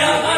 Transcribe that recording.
Yeah.